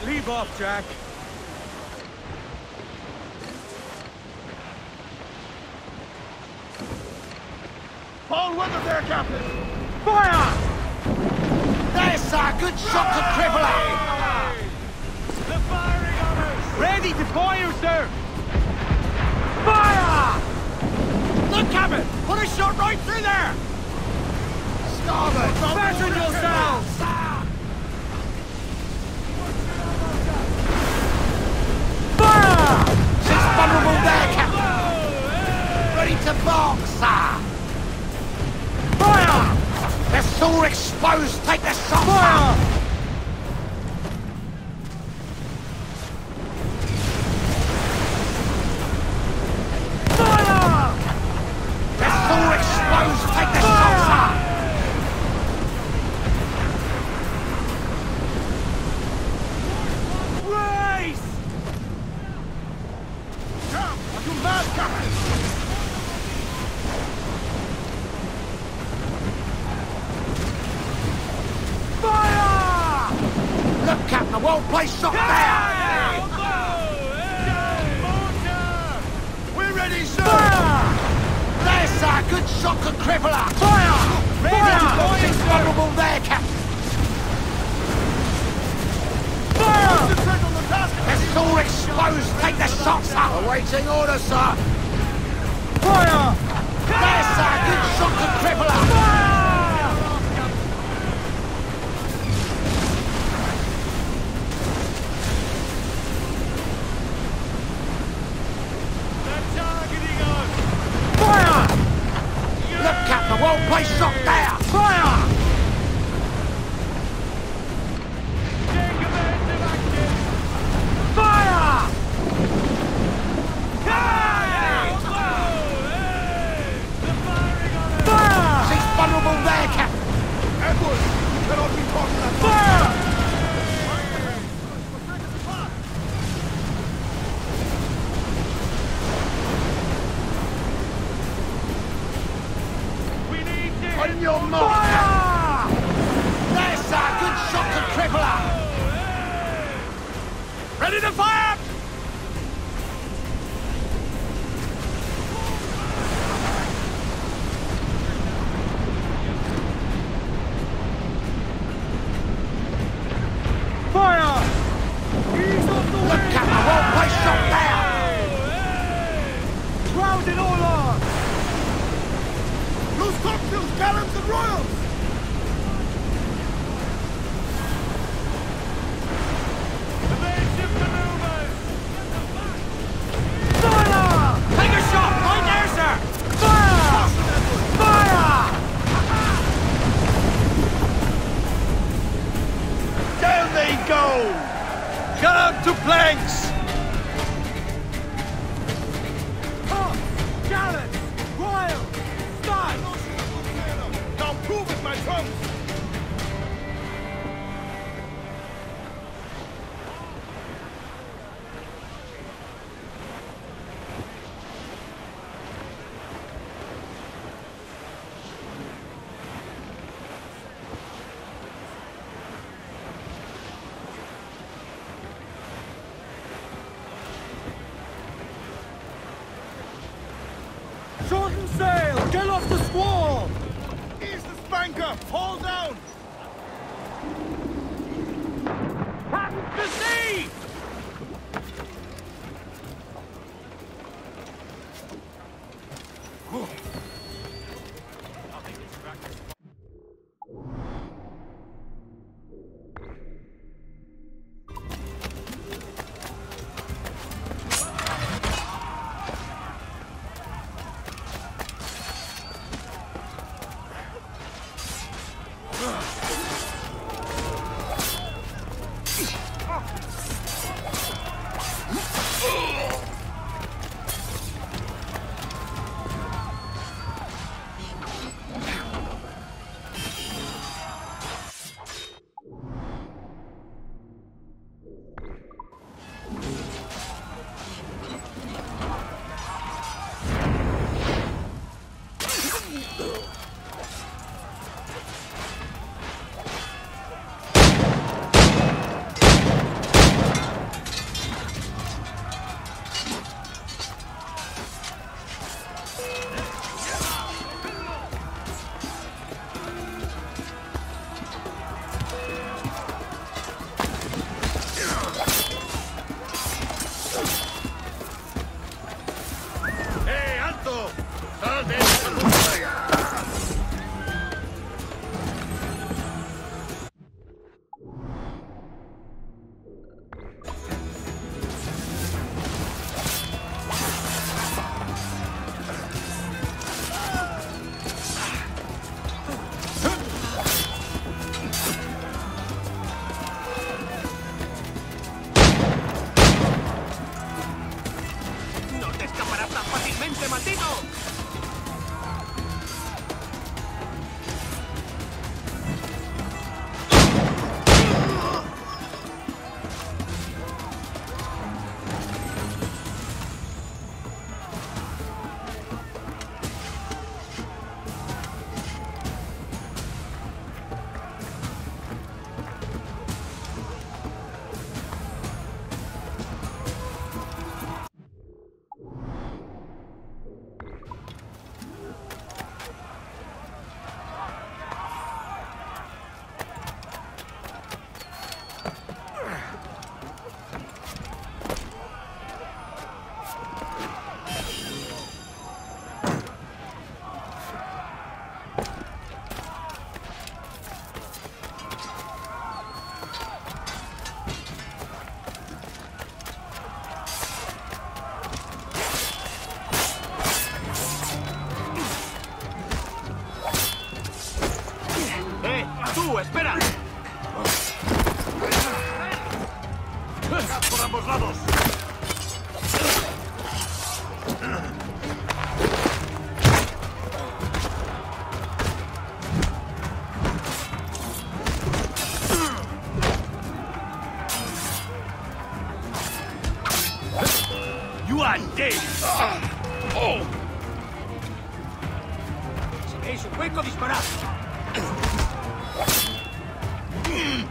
right, leave off, Jack. Paul weather there, Captain! Fire! There's a good shot to cripple her! The firing on us! Ready to fire, sir! Fire! Look, Captain! Put a shot right through there! Starboard! Fasten yourselves! All exposed! Take the shot, Fire! sir! Fire! They're all exposed! Take the shot, sir! Race! Come! Are you mad, Captain? Fire! Look, Captain, a well-placed shot there! We're ready, sir! Fire! There's a good shot to cripple her! Fire! Fire! She's vulnerable there, Captain! Fire! Concentrate on the task! They're all exposed! Take the shot, sir! Awaiting orders, sir! Fire! A well-placed shot! Fire! Fire! Well-placed shot there! Grounded all on! Loose topsails, gallants, and royals! Go! Out to planks! Gallant! Royal! Style! Now prove it, my trunks! Espera. Por ambos lados. You are dead. Oh. ¡Es un hueco disparar! Hmm.